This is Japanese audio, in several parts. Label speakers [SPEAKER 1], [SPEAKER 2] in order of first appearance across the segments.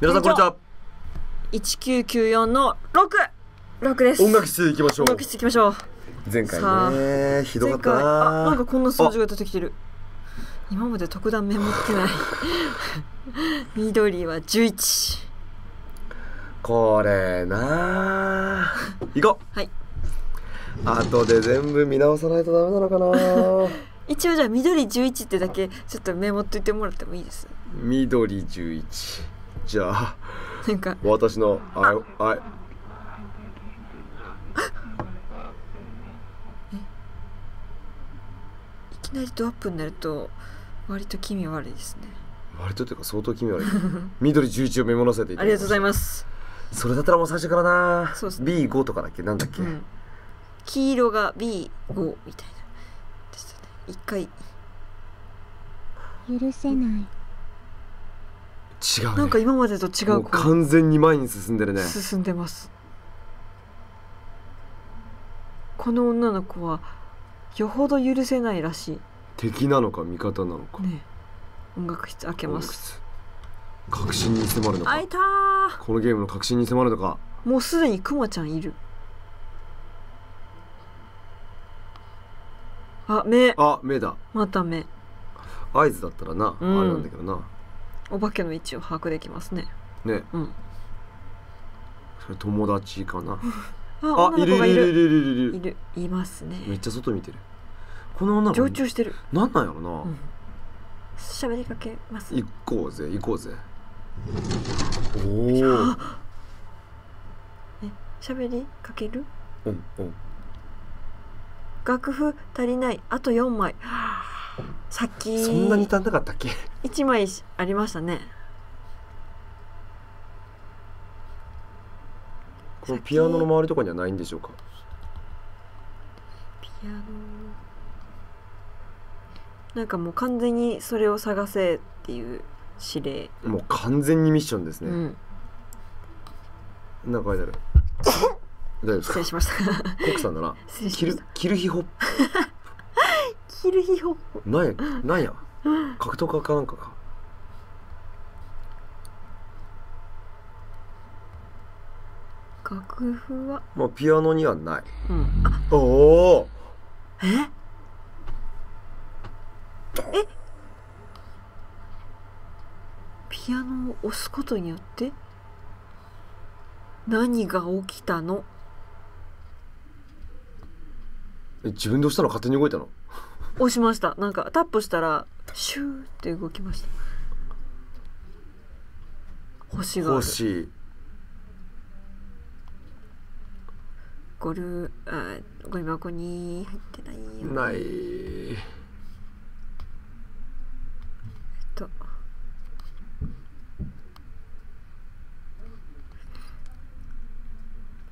[SPEAKER 1] 皆さんこんにちは。
[SPEAKER 2] 1994の6 6です。
[SPEAKER 1] 音楽室行きましょう。
[SPEAKER 2] 音楽室行きましょう。
[SPEAKER 1] 前回
[SPEAKER 2] さ
[SPEAKER 1] ねひどかった
[SPEAKER 2] 前回あなん
[SPEAKER 1] な
[SPEAKER 2] かこんな数字が出てきてる。今まで特段メモってない。緑は11
[SPEAKER 1] これな。行こう。
[SPEAKER 2] はい。
[SPEAKER 1] 後で全部見直さないとダメなのかな。
[SPEAKER 2] 一応じゃあ緑11ってだけちょっとメモっといてもらってもいいです？
[SPEAKER 1] 緑11じゃあ
[SPEAKER 2] なんか。
[SPEAKER 1] 私のあいあ。い
[SPEAKER 2] いきなりドアップになると割と気味悪いですね。
[SPEAKER 1] 割とというか相当気味悪い。緑11をメモらせていただ
[SPEAKER 2] ありがとうござい
[SPEAKER 1] ま
[SPEAKER 2] ます。
[SPEAKER 1] すそれだったらもう最初からな。
[SPEAKER 2] そうですね。
[SPEAKER 1] B5 とかだっけ？なんだっけ、
[SPEAKER 2] うん。黄色が B5 みたいな。でしたね。一回。
[SPEAKER 3] 許せない
[SPEAKER 1] 違うね。
[SPEAKER 2] なんか今までと違
[SPEAKER 1] もう完全に前に進んでるね。
[SPEAKER 2] 進んでます。この女の子はよほど許せないらし
[SPEAKER 1] 敵なのか味方なのか。
[SPEAKER 2] いね音楽室開けます。
[SPEAKER 1] す確信に迫るのか。
[SPEAKER 2] 開いたー。
[SPEAKER 1] このゲームの確信に迫るのか。
[SPEAKER 2] もうすでにクマちゃんいる。あ目。
[SPEAKER 1] あ目だ。
[SPEAKER 2] また目。
[SPEAKER 1] 合図だったらな、
[SPEAKER 2] うん。
[SPEAKER 1] あれなんだけどな
[SPEAKER 2] お化けの位置を把握できますね。
[SPEAKER 1] ね。
[SPEAKER 2] うん。
[SPEAKER 1] それ友達かな。
[SPEAKER 2] あ
[SPEAKER 1] あ
[SPEAKER 2] 女の子がいる。
[SPEAKER 1] いるいるいるいるいる。
[SPEAKER 2] いますね。
[SPEAKER 1] めっちゃ外見てる。この女の子
[SPEAKER 2] 常駐してる。
[SPEAKER 1] なんなんやろな、
[SPEAKER 2] うん。喋りかけます？
[SPEAKER 1] 行こうぜ行こうぜ。おお
[SPEAKER 2] 喋りかける？
[SPEAKER 1] うんうん。
[SPEAKER 2] 楽譜足りない。あと4枚。さっき
[SPEAKER 1] そんなに足んなかったっけ
[SPEAKER 2] ？1枚ありましたね。
[SPEAKER 1] このピアノの周りとかにはないんでしょうか？
[SPEAKER 2] ピアノ。なんかもう完全にそれを探せっていう指令、
[SPEAKER 1] もう完全にミッションですね、
[SPEAKER 2] うん。
[SPEAKER 1] なんか書いてある。大丈夫ですか？
[SPEAKER 2] 失礼しました。
[SPEAKER 1] コックさんだな。キルキルヒホッ
[SPEAKER 2] キルヒホップ
[SPEAKER 1] プなんやなんや。格闘家かなんかか。
[SPEAKER 2] 楽譜は？
[SPEAKER 1] まあピアノにはない。
[SPEAKER 2] うん。あ
[SPEAKER 1] おお
[SPEAKER 2] え？え？ピアノを押すことによって？何が起きたの？
[SPEAKER 1] え自分で押したの勝手に動いたの？
[SPEAKER 2] 押しました。なんかタップしたらシューって動きました。星がある。
[SPEAKER 1] 星。
[SPEAKER 2] ゴルあゴミ箱に入ってないよ。
[SPEAKER 1] ない。
[SPEAKER 2] えっと。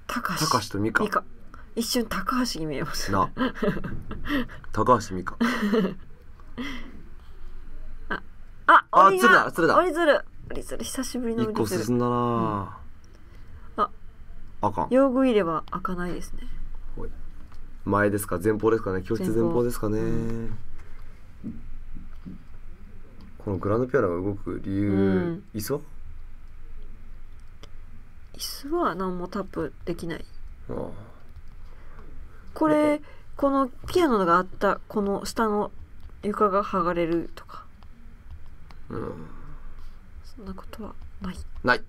[SPEAKER 2] 高橋
[SPEAKER 1] 高橋と美香
[SPEAKER 2] 美香一瞬高橋に見えます。
[SPEAKER 1] な。高橋美香。
[SPEAKER 2] あ
[SPEAKER 1] あ
[SPEAKER 2] 折りが
[SPEAKER 1] 鶴だ鶴だ。
[SPEAKER 2] 折り鶴。折り鶴。久しぶりの折り鶴。
[SPEAKER 1] 進んだな、
[SPEAKER 2] あ。
[SPEAKER 1] あかん。
[SPEAKER 2] 用具入れは開かないですね。
[SPEAKER 1] 前ですか？前方ですかね？教室前方ですかね、
[SPEAKER 2] 前
[SPEAKER 1] このグランドピアノが動く理由、
[SPEAKER 2] うん。
[SPEAKER 1] いそう
[SPEAKER 2] 椅子は何もタップできない。
[SPEAKER 1] ああ
[SPEAKER 2] これこのピアノがあったこの下の床が剥がれるとか。
[SPEAKER 1] うん。
[SPEAKER 2] そんなことはない。
[SPEAKER 1] ない。
[SPEAKER 2] あ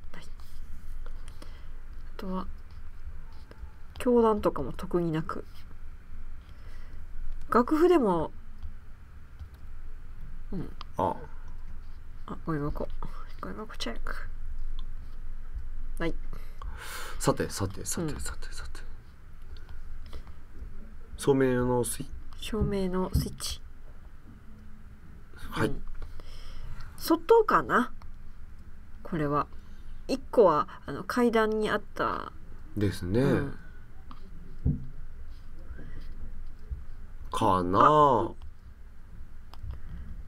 [SPEAKER 2] とは教団とかも特になく。楽譜でも
[SPEAKER 1] あ
[SPEAKER 2] あ。ゴミ箱ゴミ箱チェックない
[SPEAKER 1] さてさてさて
[SPEAKER 2] うん
[SPEAKER 1] さてさて、照明のスイ
[SPEAKER 2] 照明のスイッチ。
[SPEAKER 1] はい、
[SPEAKER 2] うん。外かな？これは。一個はあの階段にあった、
[SPEAKER 1] ですね、
[SPEAKER 2] うん。
[SPEAKER 1] かな。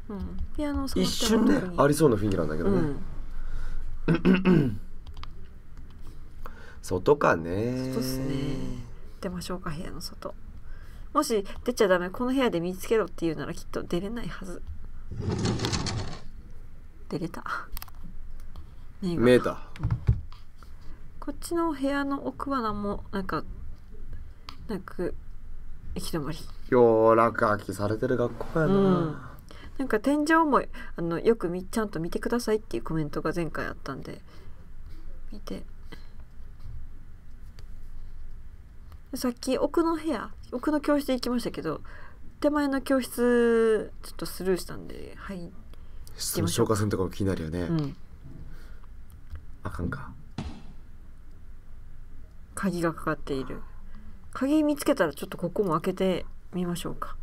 [SPEAKER 2] うん、ピアノ
[SPEAKER 1] 一瞬ねありそうな雰囲気なんだけどね、
[SPEAKER 2] うん、
[SPEAKER 1] 外かね。
[SPEAKER 2] 外っすね。出ましょうか部屋の外もし出ちゃダメこの部屋で見つけろっていうならきっと出れないはず。出れた。
[SPEAKER 1] 見えた。
[SPEAKER 2] こっちの部屋の奥は何もなんかなく行き止まり。
[SPEAKER 1] よう落書きされてる学校やな、
[SPEAKER 2] うん。なんか天井もあのよくみちゃんと見てくださいっていうコメントが前回あったんで見てさっき奥の部屋奥の教室行きましたけど手前の教室ちょっとスルーしたんではい、
[SPEAKER 1] その消火栓とかも気になるよね、
[SPEAKER 2] うん、
[SPEAKER 1] あかんか。
[SPEAKER 2] 鍵がかかっている。鍵見つけたらちょっとここも開けてみましょうか。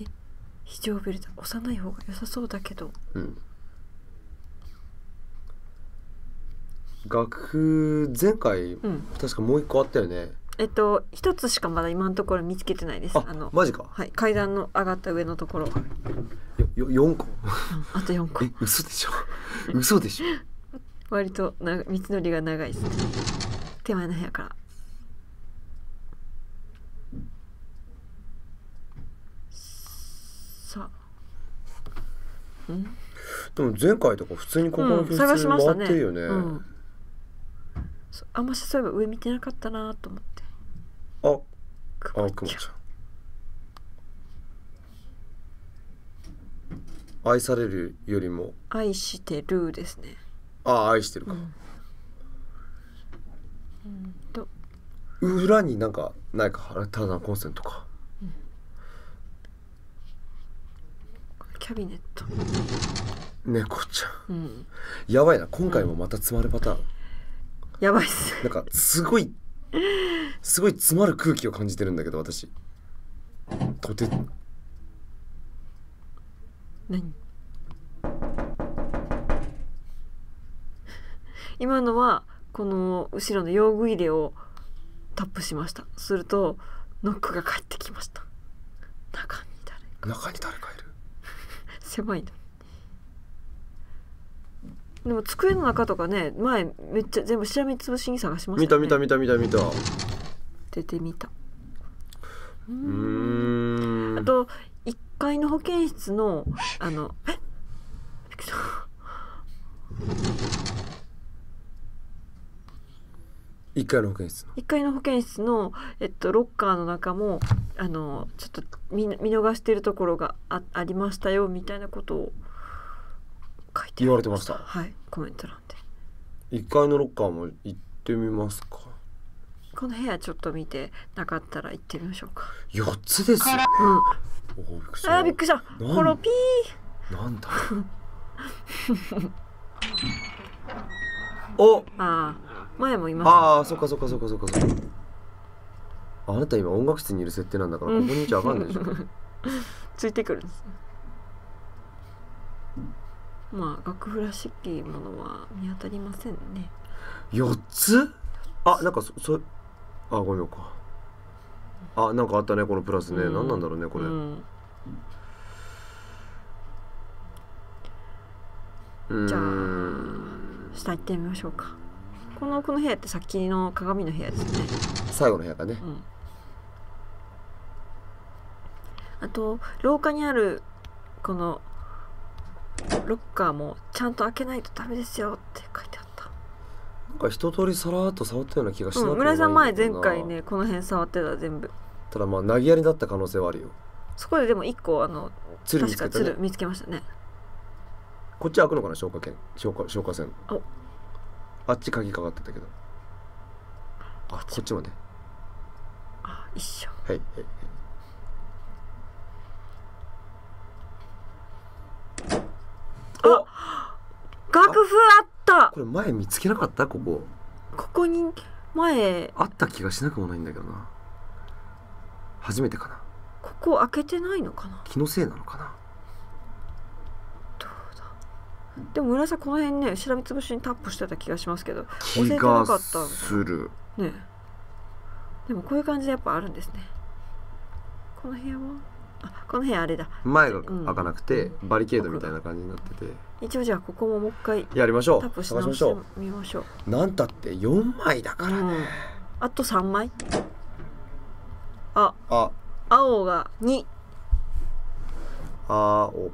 [SPEAKER 2] え非常ベルト押さない方が良さそうだけど。
[SPEAKER 1] うん。楽譜前回
[SPEAKER 2] うん。
[SPEAKER 1] 確かもう一個あったよね
[SPEAKER 2] えっと一つしかまだ今のところ見つけてないです。
[SPEAKER 1] あ
[SPEAKER 2] あの
[SPEAKER 1] マジか。
[SPEAKER 2] はい階段の上がった上のところ、うん
[SPEAKER 1] よよ4個？
[SPEAKER 2] あと4個。
[SPEAKER 1] え嘘でしょ？嘘でしょ？
[SPEAKER 2] 割とな道のりが長いですね。手前の部屋から。さあ。ん？
[SPEAKER 1] でも前回とか普通にここの教室
[SPEAKER 2] しましたね。
[SPEAKER 1] 回ってるよね、
[SPEAKER 2] うん、そあんましそういえば上見てなかったなと思って
[SPEAKER 1] あ
[SPEAKER 2] くま
[SPEAKER 1] ちゃん。愛されるよりも。
[SPEAKER 2] 愛してるですね。
[SPEAKER 1] あ愛してるか、
[SPEAKER 2] うん。と。
[SPEAKER 1] 裏になんかないかただのコンセントか。
[SPEAKER 2] キャビネット。
[SPEAKER 1] 猫ちゃん。
[SPEAKER 2] うん。
[SPEAKER 1] やばいな今回もまた詰まるパターン、
[SPEAKER 2] やばいっす。
[SPEAKER 1] なんかすごいすごい詰まる空気を感じてるんだけど私。とて。
[SPEAKER 2] 何？今のはこの後ろの用具入れをタップしました。するとノックが返ってきました。中に誰
[SPEAKER 1] 中に誰かいる？
[SPEAKER 2] 狭いのでも机の中とかね前めっちゃ全部しらみつぶしに探しましたよね。
[SPEAKER 1] 見た見た見た見た見た。う
[SPEAKER 2] 出てみた。
[SPEAKER 1] ーん。
[SPEAKER 2] あと1階の保健室のあのえびっ？くりした
[SPEAKER 1] 一階の保健室の。
[SPEAKER 2] 1階の保健室の、えっと、ロッカーの中もあのちょっと見見逃してるところがあありましたよみたいなことを書いて
[SPEAKER 1] 言われてました。
[SPEAKER 2] はい。コメント欄で。
[SPEAKER 1] 一階のロッカーも行ってみますか。
[SPEAKER 2] この部屋ちょっと見てなかったら行ってみましょうか。
[SPEAKER 1] 四つですよ。
[SPEAKER 2] うん。
[SPEAKER 1] びっくりした
[SPEAKER 2] あーびっくりした。コロピー。
[SPEAKER 1] なんだお！
[SPEAKER 2] あー前もいまし
[SPEAKER 1] ああそっかそっかそっかそっかそっか。あなた今音楽室にいる設定なんだからここにいちゃあかんでしょ。
[SPEAKER 2] た ついてくるんですまあ楽譜らしきものは見当たりませんね。
[SPEAKER 1] 四つ？あなんかそそあごめんかあなんかあったねこのプラスね、
[SPEAKER 2] うん。
[SPEAKER 1] 何なんだろうねこれ、
[SPEAKER 2] う
[SPEAKER 1] うん。
[SPEAKER 2] じゃあ下行ってみましょうか。この奥の部屋ってさっきの鏡の部屋ですね。
[SPEAKER 1] 最後の部屋がね。
[SPEAKER 2] うん。あと廊下にあるこのロッカーもちゃんと開けないとダメですよって書いてあった。
[SPEAKER 1] なんか一通りさらっと触ったような気がしなく
[SPEAKER 2] うん、
[SPEAKER 1] も
[SPEAKER 2] 村井さん前前回ねこの辺触ってた全部。
[SPEAKER 1] ただまあ投げやりだった可能性はあるよ。
[SPEAKER 2] そこででも一個あの
[SPEAKER 1] 鶴見つけた
[SPEAKER 2] 鶴見つけましたね。
[SPEAKER 1] こっち開くのかな消火栓消火消火栓。
[SPEAKER 2] お。
[SPEAKER 1] あっち鍵かかってたけど。あこっちもね
[SPEAKER 2] あ一緒。
[SPEAKER 1] はいはいはいお
[SPEAKER 2] 楽譜あった。
[SPEAKER 1] これ前見つけなかった？ここ。
[SPEAKER 2] ここに前。
[SPEAKER 1] あった気がしなくもないんだけどな。初めてかな。
[SPEAKER 2] ここ開けてないのかな？
[SPEAKER 1] 気のせいなのかな？
[SPEAKER 2] どうだ？でも村井さんこの辺ねしらみつぶしにタップしてた気がしますけど
[SPEAKER 1] 気がする。
[SPEAKER 2] ね。でもこういう感じでやっぱあるんですね。この部屋は？あこの辺あれだ。
[SPEAKER 1] 前が開かなくて、バリケードみたいな感じになってて。
[SPEAKER 2] 一応じゃあここももう一回
[SPEAKER 1] やりましょう。
[SPEAKER 2] タップし直し
[SPEAKER 1] て
[SPEAKER 2] みましょう。
[SPEAKER 1] なんたって4枚だからね、
[SPEAKER 2] うん、あと3枚。あ。
[SPEAKER 1] あ。
[SPEAKER 2] 青が2
[SPEAKER 1] 青。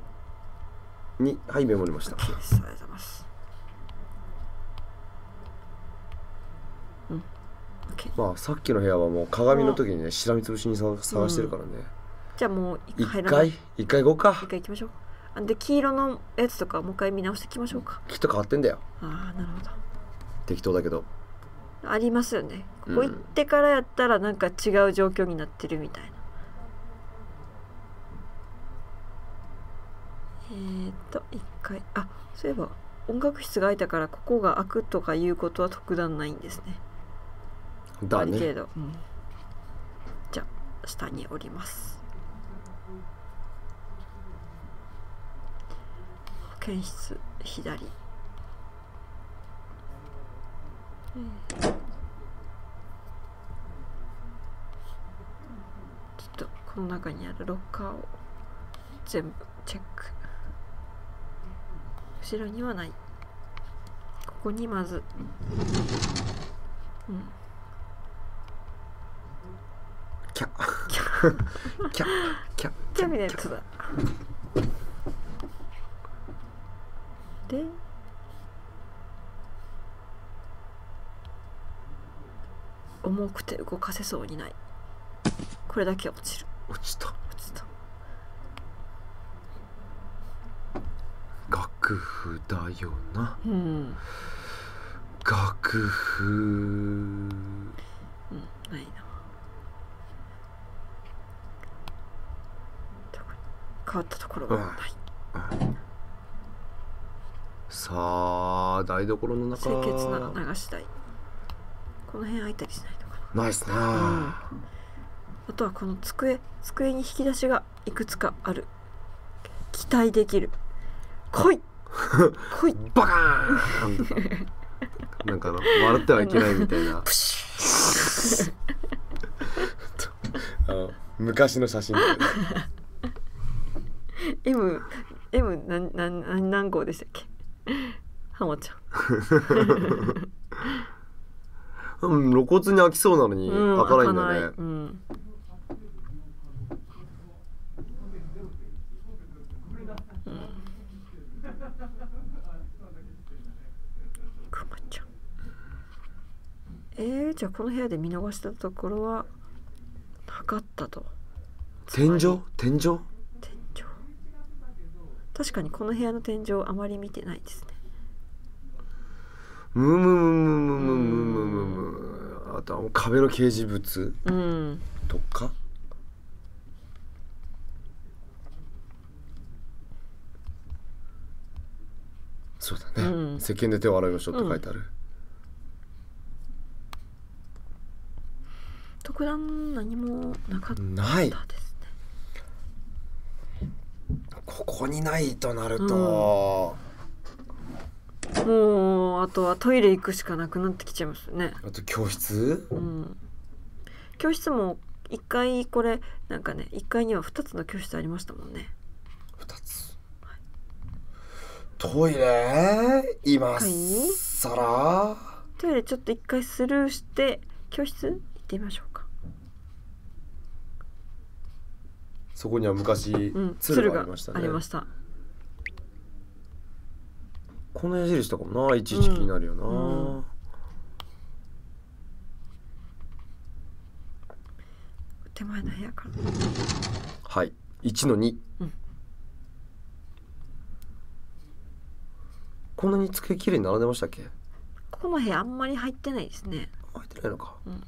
[SPEAKER 1] にはいメモりました。
[SPEAKER 2] ありがとうございます、
[SPEAKER 1] まあさっきの部屋はもう鏡の時にねしらみつぶしに探してるからね、うん
[SPEAKER 2] じゃあもう一
[SPEAKER 1] 一
[SPEAKER 2] 回入らない？
[SPEAKER 1] 回？一回行こうか。
[SPEAKER 2] 一回行きましょう。あで黄色のやつとかもう一回見直していきましょうか。
[SPEAKER 1] きっと変わってんだよ。
[SPEAKER 2] ああなるほど。
[SPEAKER 1] 適当だけど。
[SPEAKER 2] ありますよね。こ
[SPEAKER 1] うん
[SPEAKER 2] こ行ってからやったらなんか違う状況になってるみたいな、えー、っと一回。あそういえば音楽室が開いたからここが開くとかいうことは特段ないんですね。
[SPEAKER 1] だ
[SPEAKER 2] ある程
[SPEAKER 1] ね
[SPEAKER 2] 度、うん、じゃあ下に降ります保健室左。えーちょっとこの中にあるロッカーを全部チェック。後ろにはない。ここにまず。うん。
[SPEAKER 1] キャ。キャ。キャ。
[SPEAKER 2] キャビネットだで重くて動かせそうにない。これだけ落ちる。
[SPEAKER 1] 落ちた。
[SPEAKER 2] 落ちた。
[SPEAKER 1] 楽譜だよな。
[SPEAKER 2] うん、
[SPEAKER 1] 楽譜。
[SPEAKER 2] うん、ないな。変わったところがない
[SPEAKER 1] さあ台所の中。
[SPEAKER 2] 清潔な流し台この辺開いたりしないのかな。
[SPEAKER 1] ナイスね、
[SPEAKER 2] あとはこの机机に引き出しがいくつかある。期待できる。来い！来い！
[SPEAKER 1] バカーン！なんか笑ってはいけないみたいな。あの昔の写真
[SPEAKER 2] M M 何何何何号でしたっけ？ハモちゃ
[SPEAKER 1] う。ん露骨に開きそうなのに
[SPEAKER 2] ん、うん、
[SPEAKER 1] 開かないんだね、
[SPEAKER 2] 開かない。うん。くまちゃんえー、じゃあこの部屋で見逃したところはなかったと。
[SPEAKER 1] 天井？天井？
[SPEAKER 2] 確かにこの部屋の天井あまり見てないですね。
[SPEAKER 1] むむむむむむむむむ。あとは壁の掲示物。
[SPEAKER 2] うん。
[SPEAKER 1] とか？そうだね、
[SPEAKER 2] うん。
[SPEAKER 1] 石鹸で手を洗いましょうって書いてある、
[SPEAKER 2] 特段何もなかったですね
[SPEAKER 1] ここにないとなると、
[SPEAKER 2] もうあとはトイレ行くしかなくなってきちゃいますよね。
[SPEAKER 1] あと教室？
[SPEAKER 2] うん。教室も1階これなんかね1階には2つの教室ありましたもんね。
[SPEAKER 1] 二つ？トイレ？今
[SPEAKER 2] はい
[SPEAKER 1] さら？
[SPEAKER 2] トイレちょっと1回スルーして教室行ってみましょうか
[SPEAKER 1] そこには昔、
[SPEAKER 2] うん
[SPEAKER 1] 鶴がありましたね。
[SPEAKER 2] ありました。
[SPEAKER 1] この矢印とかもないちいち気になるよな、
[SPEAKER 2] うん。手前の部屋から
[SPEAKER 1] はい。1の2、
[SPEAKER 2] うん。
[SPEAKER 1] こんなに机きれいに並んでましたっけ？
[SPEAKER 2] この部屋あんまり入ってないですね。
[SPEAKER 1] 入ってないのか、
[SPEAKER 2] うん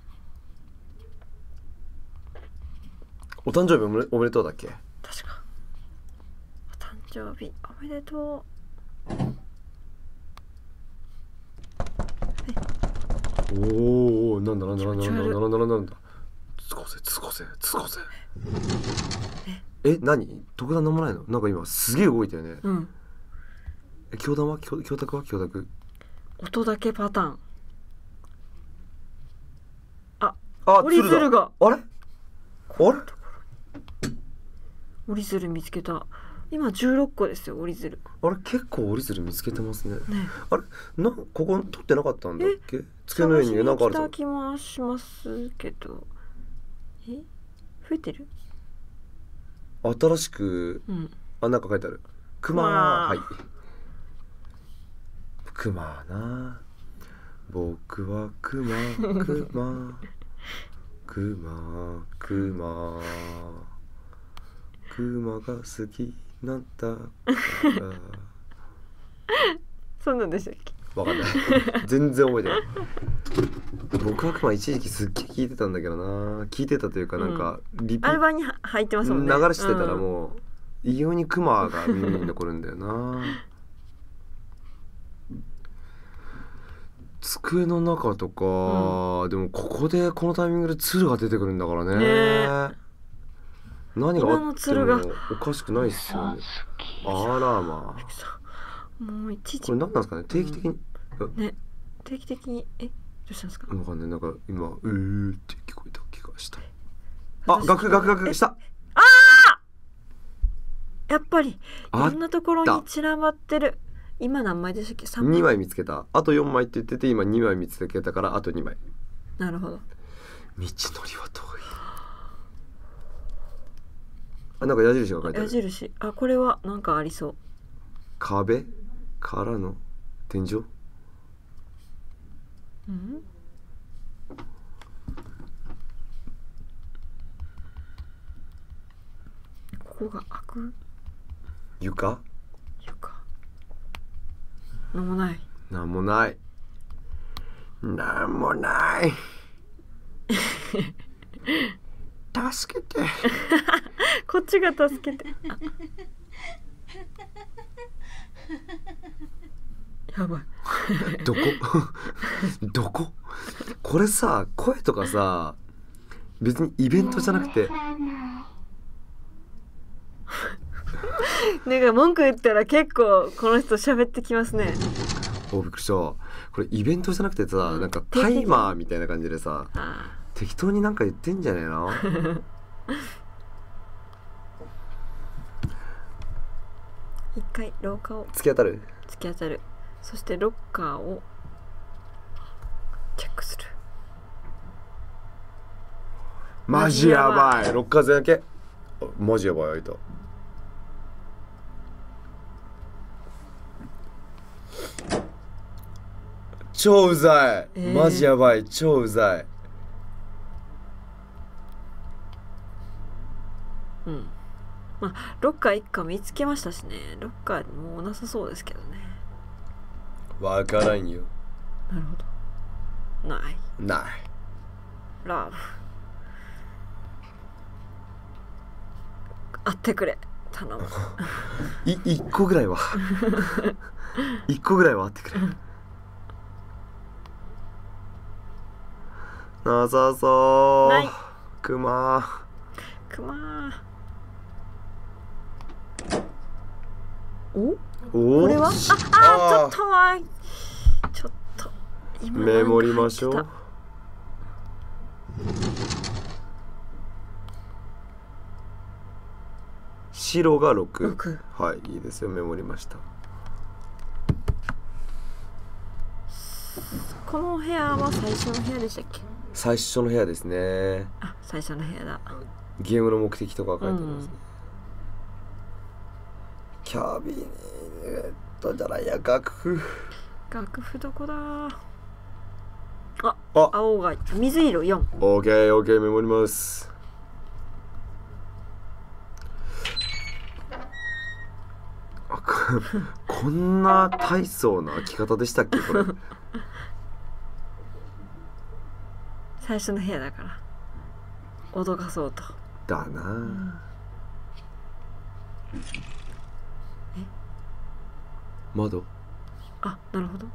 [SPEAKER 1] お誕生日おめでおめでとうだっけ？
[SPEAKER 2] 確か。お誕生日おめでと
[SPEAKER 1] おおなんだなんだなんだなんだなんだなんだなんだ。つこせつこせつこせ。え。何？特段なんもないの？なんか今すげえ動いたよね。
[SPEAKER 2] ううん。
[SPEAKER 1] え教団は？教教託は？教託。
[SPEAKER 2] 音だけパターン。
[SPEAKER 1] あ
[SPEAKER 2] 折り鶴が。
[SPEAKER 1] あれ？あれ？
[SPEAKER 2] 折り鶴見つけた。今16個ですよ折り鶴。
[SPEAKER 1] あれ結構折り鶴見つけてますね。
[SPEAKER 2] ね。
[SPEAKER 1] あれなここ取ってなかったんだっけ？机の上になんかあるぞ
[SPEAKER 2] 気もしますけど。え？増えてる？
[SPEAKER 1] 新しく
[SPEAKER 2] うん。
[SPEAKER 1] あなんか書いてある。クマ
[SPEAKER 2] クマ
[SPEAKER 1] はい。クマな。僕はクマクマクマクマクマが好きなんだから。
[SPEAKER 2] そんなんでしたっけ？
[SPEAKER 1] わかんない。全然覚えてない。僕はクマ一時期すっげえ聞いてたんだけどな。聞いてたというかなんかリピ
[SPEAKER 2] アルバムには入ってますもんね。
[SPEAKER 1] 流してたら
[SPEAKER 2] うん。
[SPEAKER 1] もう異様にクマが耳に残るんだよな。机の中とか、でもここでこのタイミングで鶴が出てくるんだからね。
[SPEAKER 2] ねえ
[SPEAKER 1] 何があってもおかしくないっすよね。あらまあ
[SPEAKER 2] もういちいち
[SPEAKER 1] これ何なんですかね？定期的に、
[SPEAKER 2] ね。定期的に？え？どうしたんですか？
[SPEAKER 1] わかんない。なんか今うーって聞こえた気がした。あ
[SPEAKER 2] 私
[SPEAKER 1] ガクガクガクした
[SPEAKER 2] やっぱりい
[SPEAKER 1] あ
[SPEAKER 2] ろんなところに散らばってる。今何枚でしたっけ？3
[SPEAKER 1] 2枚見つけた。あと4枚って言ってて今2枚見つけたからあと2枚。
[SPEAKER 2] なるほど。
[SPEAKER 1] 道のりは遠いあなんか矢印が書いてあ
[SPEAKER 2] 矢
[SPEAKER 1] る
[SPEAKER 2] 印。あこれはなんかありそう。
[SPEAKER 1] 壁？からの？天井？
[SPEAKER 2] うん？ここが開く？
[SPEAKER 1] 床？
[SPEAKER 2] 床。なんもない。
[SPEAKER 1] なんもない。なんもない 助けて。
[SPEAKER 2] こっちが助けて。あ やばい。
[SPEAKER 1] どこ？どこ？これさ声とかさ別にイベントじゃなくて。
[SPEAKER 2] なんか文句言ったら結構この人喋ってきますね。
[SPEAKER 1] おびっくりした。これイベントじゃなくてさなんかタイマーみたいな感じでさ
[SPEAKER 2] あ
[SPEAKER 1] 適当になんか言ってんじゃねえの？
[SPEAKER 2] ー 一回廊下を。
[SPEAKER 1] 突き当たる？
[SPEAKER 2] 突き当たる。そしてロッカーを。チェックする。
[SPEAKER 1] マジやばい。ロッカー全だけあマジやばい開いた超うざい、
[SPEAKER 2] えー。
[SPEAKER 1] マジやばい。超うざい
[SPEAKER 2] うんまあロッカー一個見つけましたしね。ロッカーもうなさそうですけどね。
[SPEAKER 1] わからんよ。
[SPEAKER 2] なるほど。ない。
[SPEAKER 1] ない。
[SPEAKER 2] ラブ会ってくれ。頼む。
[SPEAKER 1] い一個ぐらいは。一個ぐらいはあってくれ。なさそう
[SPEAKER 2] ない。
[SPEAKER 1] クマ
[SPEAKER 2] くまーお？
[SPEAKER 1] お？
[SPEAKER 2] これは？あ
[SPEAKER 1] し
[SPEAKER 2] あー。ちょっとはちょっと今
[SPEAKER 1] メモりましょう。白が
[SPEAKER 2] た
[SPEAKER 1] 六。
[SPEAKER 2] 六。
[SPEAKER 1] はいいいですよ。メモりました。
[SPEAKER 2] この部屋は最初の部屋でしたっけ？
[SPEAKER 1] 最初の部屋ですね。
[SPEAKER 2] あ最初の部屋だ。
[SPEAKER 1] ゲームの目的とか書いてありますね、
[SPEAKER 2] うん
[SPEAKER 1] キャビネットじゃないや楽譜。
[SPEAKER 2] 楽譜どこだ？あ。
[SPEAKER 1] あ
[SPEAKER 2] 青が水色4
[SPEAKER 1] オーケーオーケーメモります。あこ こんな大層な開き方でしたっけこれ？
[SPEAKER 2] 最初の部屋だから。脅かそうと。
[SPEAKER 1] だな窓。
[SPEAKER 2] あなるほど。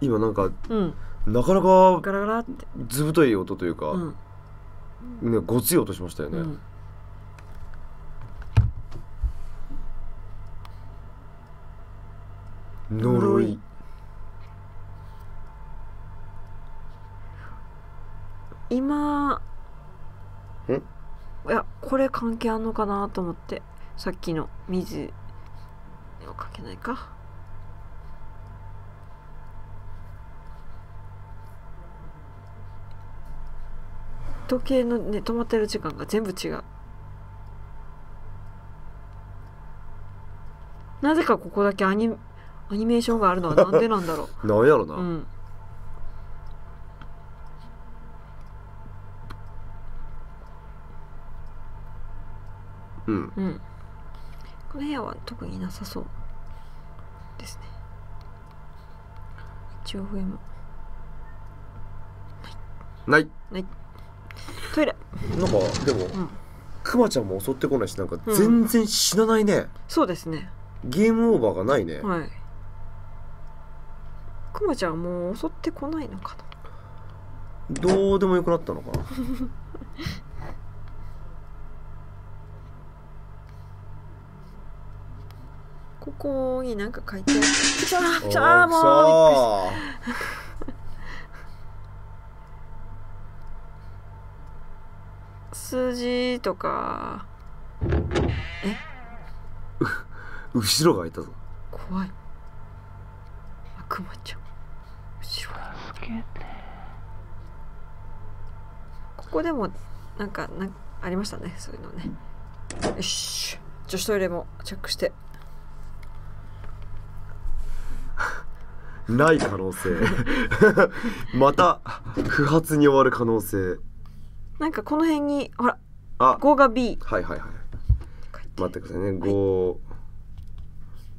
[SPEAKER 1] 今なんか
[SPEAKER 2] うん。
[SPEAKER 1] なかなか
[SPEAKER 2] ガラガラって。
[SPEAKER 1] ずぶとい音というか、
[SPEAKER 2] うん。
[SPEAKER 1] ね、ごつい音しましたよね、
[SPEAKER 2] うん。
[SPEAKER 1] 呪い。
[SPEAKER 2] 今
[SPEAKER 1] ん？
[SPEAKER 2] いやこれ関係あんのかなと思って。さっきの水をかけないか時計のね止まってる時間が全部違う。なぜかここだけアニアニメーションがあるのはなんでなんだろう。
[SPEAKER 1] なんやろな、
[SPEAKER 2] うん、
[SPEAKER 1] うん、
[SPEAKER 2] うん、この部屋は特になさそうですね。一応上も
[SPEAKER 1] ないない。ない。
[SPEAKER 2] トイレ。
[SPEAKER 1] なんかでも、
[SPEAKER 2] うん
[SPEAKER 1] クマちゃんも襲ってこないしなんか
[SPEAKER 2] うん。
[SPEAKER 1] 全然死なないね、
[SPEAKER 2] そうですね。
[SPEAKER 1] ゲームオーバーがないね、
[SPEAKER 2] はい。くまちゃんはもう襲ってこないのかな。
[SPEAKER 1] どうでもよくなったのかな。
[SPEAKER 2] ここになんか書いてある。来た来
[SPEAKER 1] お
[SPEAKER 2] た
[SPEAKER 1] ー。
[SPEAKER 2] もう数字とか。
[SPEAKER 1] そー 後ろが開いたぞ。
[SPEAKER 2] 怖い。あくまちゃん後ろ。にここでもなんかなんありましたねそういうのね。よし。女子トイレもチェックして。
[SPEAKER 1] ない可能性。また不発に終わる可能性
[SPEAKER 2] なんかこの辺にほら
[SPEAKER 1] あ。
[SPEAKER 2] 5が B
[SPEAKER 1] はいはいはい。待ってくださいね。5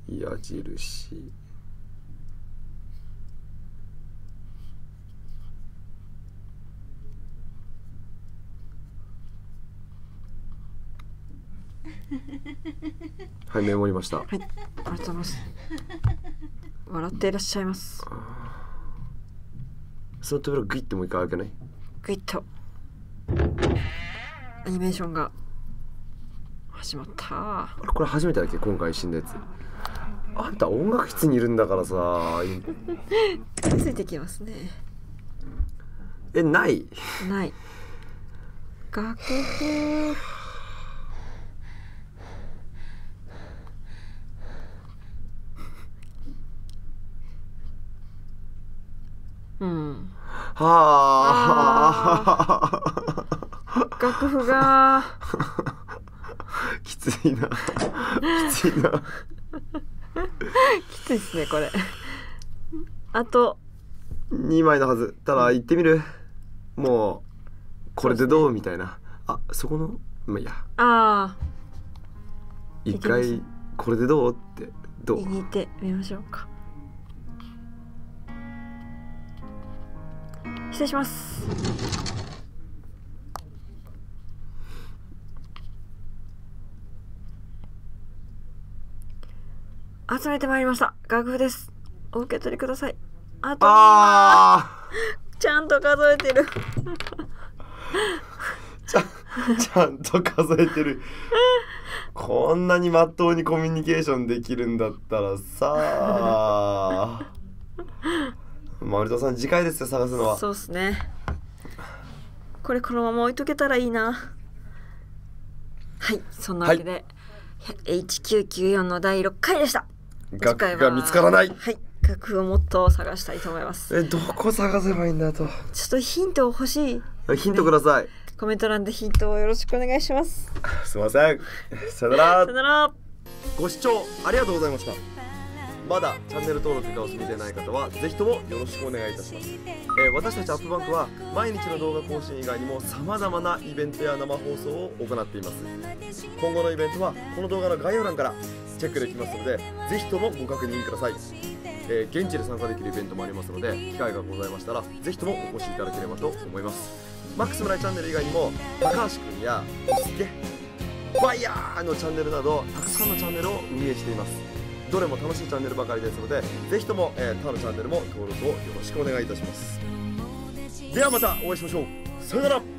[SPEAKER 1] 矢印。はいメモりました。
[SPEAKER 2] はい。ありがとうございます。笑っていらっしゃいます。
[SPEAKER 1] その扉グイッてもう一回開けない？
[SPEAKER 2] グイッとアニメーションが。始まった。
[SPEAKER 1] あれこれ初めてだっけ？今回死んだやつ。あんた音楽室にいるんだからさ。
[SPEAKER 2] ついてきますね。
[SPEAKER 1] えない？
[SPEAKER 2] ない。楽譜。うん。
[SPEAKER 1] はあ
[SPEAKER 2] 楽譜が。
[SPEAKER 1] きついな。きついな。
[SPEAKER 2] きついですねこれ。あと。
[SPEAKER 1] 2枚のはず。ただ行ってみる。もうこれでどうみたいな。あそこのまあいいや。
[SPEAKER 2] あ
[SPEAKER 1] 一
[SPEAKER 2] 行きます
[SPEAKER 1] 回これでどうってどう？
[SPEAKER 2] あ握ってみましょうか。失礼します集めてまいりました。楽譜です。お受け取りください。あと
[SPEAKER 1] あ
[SPEAKER 2] ちゃんと数えてる。
[SPEAKER 1] ー ちゃんちゃんと数えてる。こんなにまっとうにコミュニケーションできるんだったらさ。あ丸田さん次回ですよ探すのは。
[SPEAKER 2] そうっすね。これこのまま置いとけたらいいな。はいそんなわけで、1994の第6回でした
[SPEAKER 1] 楽譜が見つからない。
[SPEAKER 2] はい。楽譜をもっと探したいと思います。
[SPEAKER 1] えどこ探せばいいんだと。
[SPEAKER 2] ちょっとヒント欲しい。
[SPEAKER 1] ヒントください。
[SPEAKER 2] コメント欄でヒントをよろしくお願いします。
[SPEAKER 1] すいません。さよなら。
[SPEAKER 2] さよなら。
[SPEAKER 1] ご視聴ありがとうございましたまだチャンネル登録がお済みでない方はぜひともよろしくお願いいたします、えー私たちアップバンクは毎日の動画更新以外にも様々なイベントや生放送を行っています。今後のイベントはこの動画の概要欄からチェックできますのでぜひともご確認ください、えー現地で参加できるイベントもありますので機会がございましたらぜひともお越しいただければと思います。マックス村井チャンネル以外にも高橋くんやすけファイヤーのチャンネルなどたくさんのチャンネルを運営しています。どれも楽しいチャンネルばかりですのでぜひとも、えー他のチャンネルも登録をよろしくお願いいたします。ではまたお会いしましょう。さよなら。